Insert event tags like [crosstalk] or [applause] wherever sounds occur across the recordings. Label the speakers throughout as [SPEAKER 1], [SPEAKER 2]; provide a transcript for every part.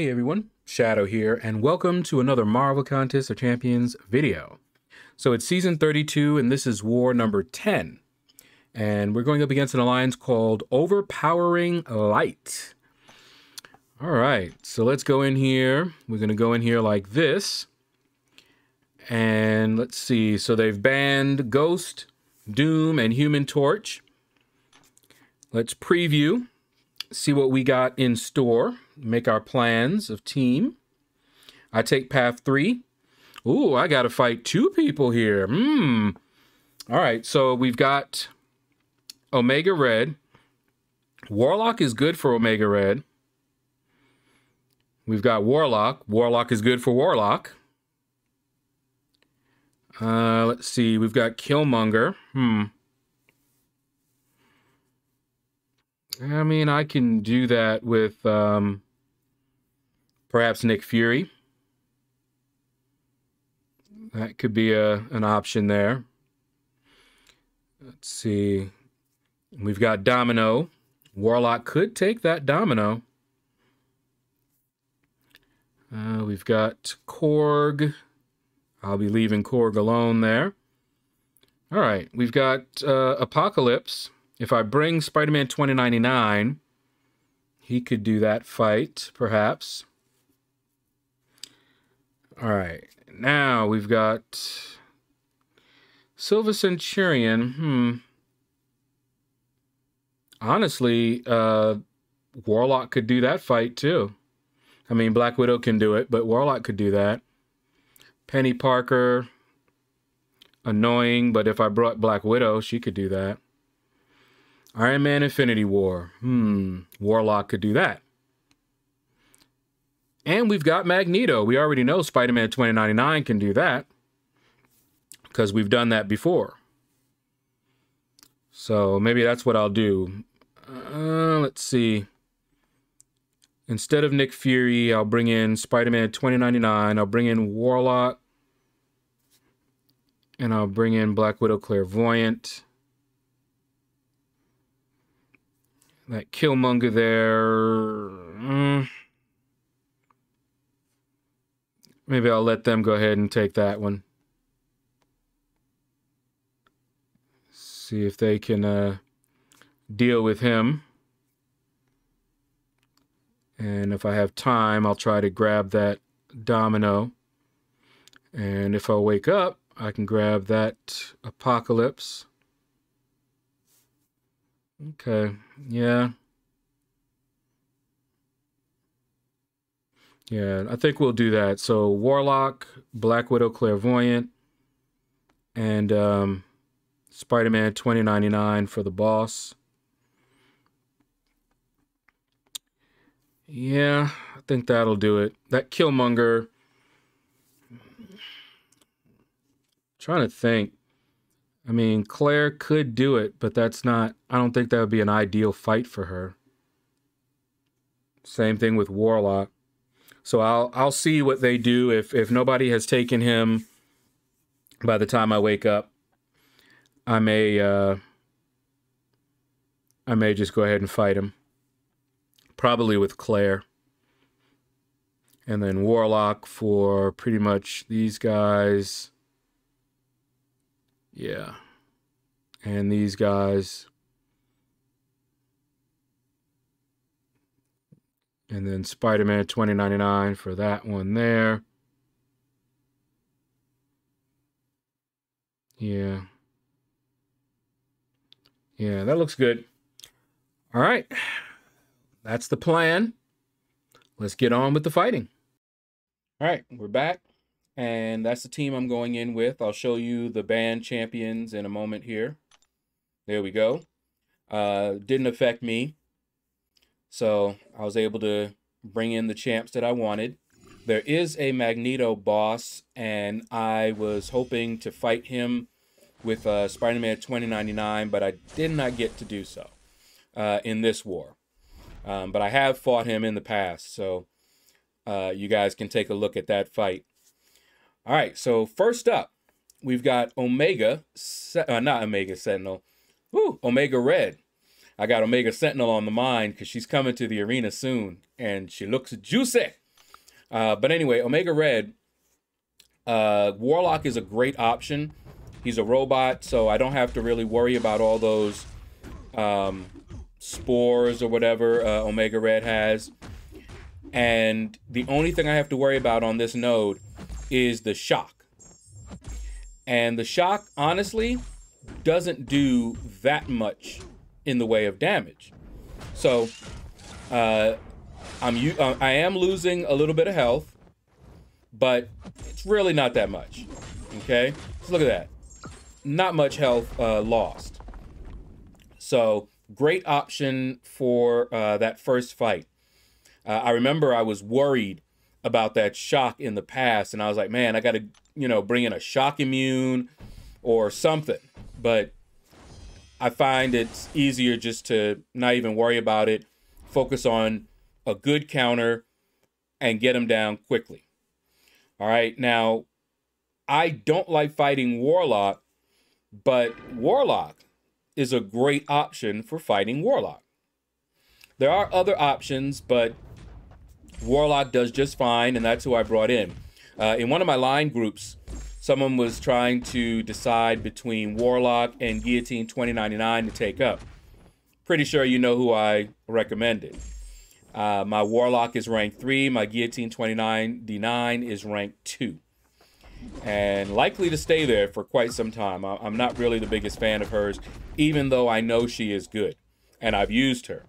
[SPEAKER 1] Hey everyone, Shaedow here, and welcome to another Marvel Contest of Champions video. So it's season 32, and this is war number 10. And we're going up against an alliance called Overpowering Light. All right, so let's go in here. We're going to go in here like this. And let's see, so they've banned Ghost, Doom, and Human Torch. Let's preview, see what we got in store make our plans of team. I take path three. Ooh, I got to fight two people here. Hmm. All right, so we've got Omega Red. Warlock is good for Omega Red. We've got Warlock. Warlock is good for Warlock. Uh, let's see. We've got Killmonger. Hmm. I mean, I can do that with um, Perhaps Nick Fury. That could be a an option there. Let's see. We've got Domino. Warlock could take that Domino. Uh, we've got Korg. I'll be leaving Korg alone there. All right, we've got uh, Apocalypse. If I bring Spider-Man 2099, he could do that fight, perhaps. All right. Now we've got Silver Centurion. Hmm. Honestly, uh, Warlock could do that fight too. I mean, Black Widow can do it, but Warlock could do that. Penny Parker, annoying, but if I brought Black Widow, she could do that. Iron Man Infinity War. Hmm. Warlock could do that. And we've got Magneto. We already know Spider Man 2099 can do that because we've done that before. So maybe that's what I'll do. Uh, let's see. Instead of Nick Fury, I'll bring in Spider Man 2099. I'll bring in Warlock. And I'll bring in Black Widow Clairvoyant. That Killmonger there. Mm. Maybe I'll let them go ahead and take that one. See if they can uh, deal with him. And if I have time, I'll try to grab that domino. And if I wake up, I can grab that apocalypse. Okay, yeah. Yeah, I think we'll do that. So Warlock, Black Widow, Clairvoyant, and um, Spider-Man 2099 for the boss. Yeah, I think that'll do it. That Killmonger. Trying to think. I mean, Claire could do it, but that's not. I don't think that would be an ideal fight for her. Same thing with Warlock. So I'll I'll see what they do if if nobody has taken him by the time I wake up. I may uh, I may just go ahead and fight him. Probably with Claire. And then Warlock for pretty much these guys. Yeah. And these guys. And then Spider-Man 2099 for that one there. Yeah. Yeah, that looks good. All right. That's the plan. Let's get on with the fighting. All right, we're back. And that's the team I'm going in with. I'll show you the banned champions in a moment here. There we go. Uh, didn't affect me. So I was able to bring in the champs that I wanted. There is a Magneto boss, and I was hoping to fight him with uh, Spider-Man 2099, but I did not get to do so uh, in this war. Um, but I have fought him in the past, so uh, you guys can take a look at that fight. All right, so first up, we've got Omega, uh, not Omega Sentinel, Woo, Omega Red. I got Omega Sentinel on the mind because she's coming to the arena soon, and she looks juicy. Uh, but anyway, Omega Red, uh, Warlock is a great option. He's a robot, so I don't have to really worry about all those um, spores or whatever uh, Omega Red has. And the only thing I have to worry about on this node is the shock. And the shock, honestly, doesn't do that much in the way of damage. So, uh, I'm uh, I am losing a little bit of health, but it's really not that much. Okay, so look at that, not much health uh, lost. So great option for uh, that first fight. Uh, I remember I was worried about that shock in the past, and I was like, man, I got to you know bring in a shock immune or something. But I find it's easier just to not even worry about it, focus on a good counter, and get them down quickly. All right, now I don't like fighting Warlock, but Warlock is a great option for fighting Warlock. There are other options, but Warlock does just fine, and that's who I brought in. Uh, in one of my line groups, someone was trying to decide between Warlock and Guillotine 2099 to take up. Pretty sure you know who I recommended. Uh, my Warlock is rank 3, my Guillotine 2099 is rank 2. And likely to stay there for quite some time. I- I'm not really the biggest fan of hers, even though I know she is good and I've used her.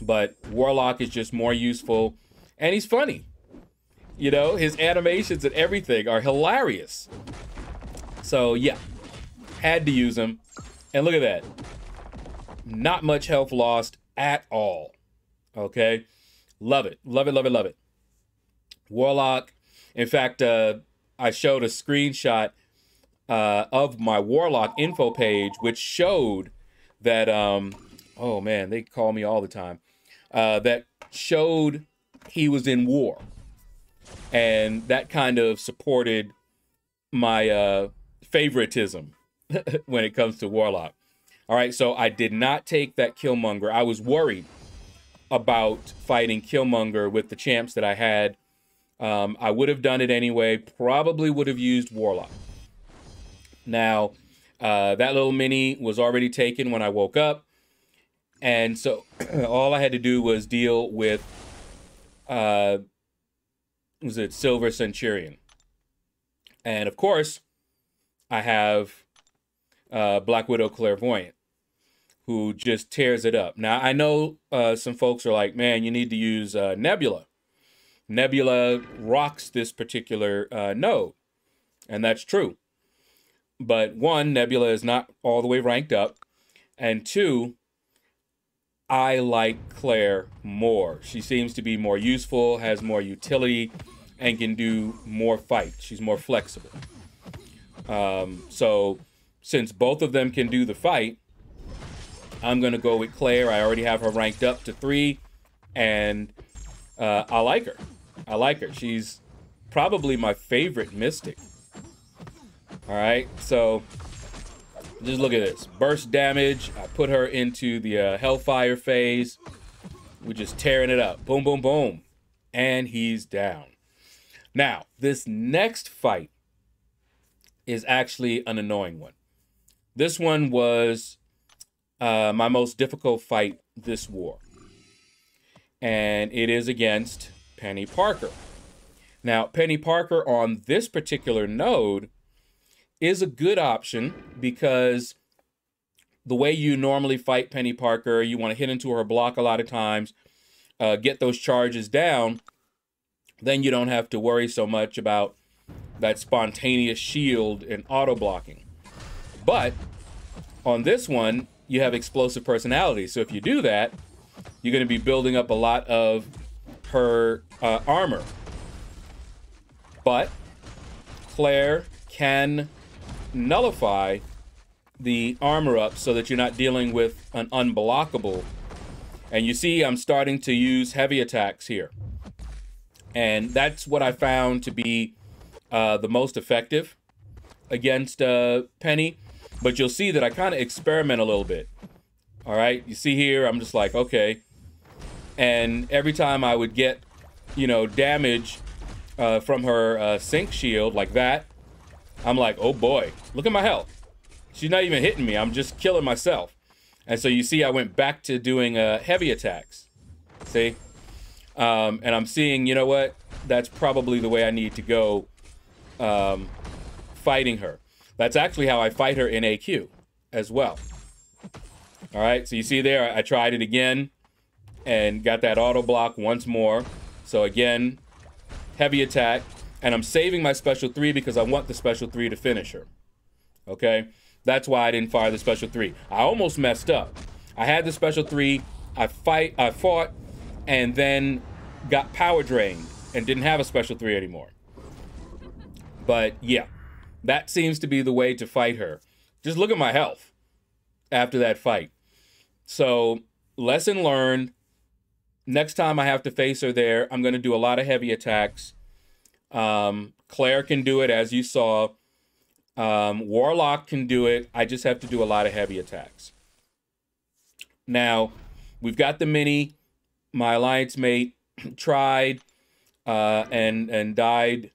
[SPEAKER 1] But Warlock is just more useful and he's funny. You know, his animations and everything are hilarious. So, yeah, had to use him. And look at that. Not much health lost at all. Okay. Love it. Love it. Love it. Love it. Warlock. In fact, uh, I showed a screenshot uh, of my Warlock info page, which showed that, um, oh man, they call me all the time, uh, that showed he was in war. And that kind of supported my uh, favoritism [laughs] when it comes to Warlock. All right, so I did not take that Killmonger. I was worried about fighting Killmonger with the champs that I had. Um, I would have done it anyway. Probably would have used Warlock. Now, uh, that little mini was already taken when I woke up. And so [clears throat] all I had to do was deal with, uh, was it Silver Centurion? And of course, I have uh, Black Widow Clairvoyant, who just tears it up. Now, I know uh, some folks are like, man, you need to use uh, Nebula. Nebula rocks this particular uh, node, and that's true. But one, Nebula is not all the way ranked up, and two, I like Claire more. She seems to be more useful, has more utility, and can do more fight. She's more flexible. Um, so, since both of them can do the fight, I'm going to go with Claire. I already have her ranked up to three, and uh, I like her. I like her. She's probably my favorite Mystic. All right, so just look at this. Burst damage. I put her into the uh, Hellfire phase. We're just tearing it up. Boom, boom, boom. And he's down. Now, this next fight is actually an annoying one. This one was uh, my most difficult fight this war. And it is against Penny Parker. Now, Penny Parker on this particular node is a good option because the way you normally fight Penny Parker, you want to hit into her block a lot of times, uh, get those charges down, then you don't have to worry so much about that spontaneous shield and auto blocking. But on this one, you have explosive personality. So if you do that, you're going to be building up a lot of her uh, armor. But Claire can nullify the armor up so that you're not dealing with an unblockable. And you see I'm starting to use heavy attacks here. And that's what I found to be uh, the most effective against uh, Penny. But you'll see that I kind of experiment a little bit. All right, you see here, I'm just like, okay. And every time I would get you know, damage uh, from her uh, sync shield like that, I'm like, oh boy, look at my health. She's not even hitting me. I'm just killing myself. And so you see, I went back to doing uh, heavy attacks. See? Um, and I'm seeing, you know what? That's probably the way I need to go um, fighting her. That's actually how I fight her in AQ as well. All right, so you see there, I tried it again and got that auto block once more. So again, heavy attack. And I'm saving my special three because I want the special three to finish her. Okay? That's why I didn't fire the special three. I almost messed up. I had the special three, I fight I fought, and then got power drained and didn't have a special three anymore. But yeah, that seems to be the way to fight her. Just look at my health after that fight. So, lesson learned. Next time I have to face her there, I'm going to do a lot of heavy attacks. Um, Claire can do it, as you saw. Um, Warlock can do it. I just have to do a lot of heavy attacks. Now, we've got the mini. My alliance mate [clears throat] tried uh, and and died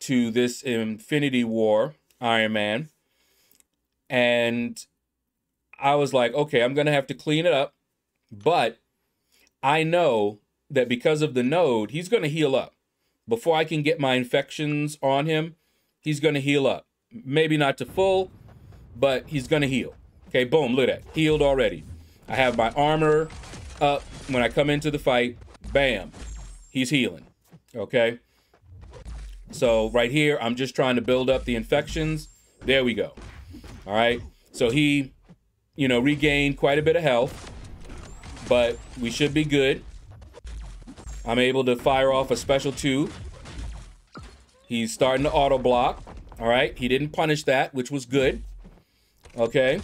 [SPEAKER 1] to this Infinity War Iron Man, and I was like, okay, I'm gonna have to clean it up, but I know that because of the node, he's gonna heal up. Before I can get my infections on him, he's gonna heal up. Maybe not to full, but he's gonna heal. Okay, boom, look at that. Healed already. I have my armor up when I come into the fight. Bam. He's healing. Okay. So right here, I'm just trying to build up the infections. There we go. All right. So he, you know, regained quite a bit of health, but we should be good. I'm able to fire off a special two. He's starting to auto block. All right. He didn't punish that, which was good. Okay.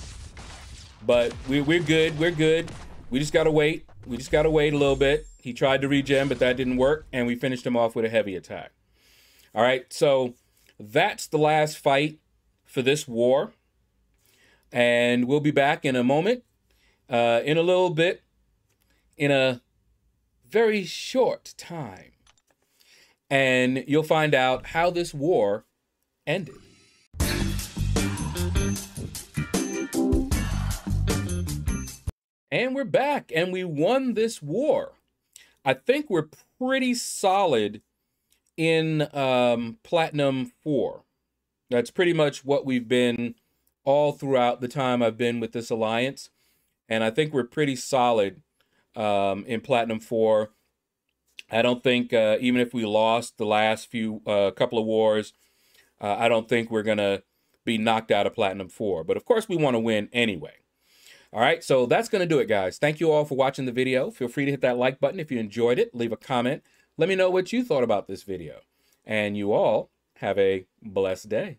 [SPEAKER 1] But we, we're good. We're good. We just got to wait. We just got to wait a little bit. He tried to regen, but that didn't work. And we finished him off with a heavy attack. All right. So that's the last fight for this war. And we'll be back in a moment, uh, in a little bit, in a very short time. And you'll find out how this war ended. And we're back, and we won this war. I think we're pretty solid in um, Platinum 4. That's pretty much what we've been all throughout the time I've been with this alliance. And I think we're pretty solid um, in Platinum 4. I don't think, uh, even if we lost the last few uh, couple of wars, uh, I don't think we're going to be knocked out of Platinum 4. But of course, we want to win anyway. All right, so that's going to do it, guys. Thank you all for watching the video. Feel free to hit that like button if you enjoyed it. Leave a comment. Let me know what you thought about this video. And you all have a blessed day.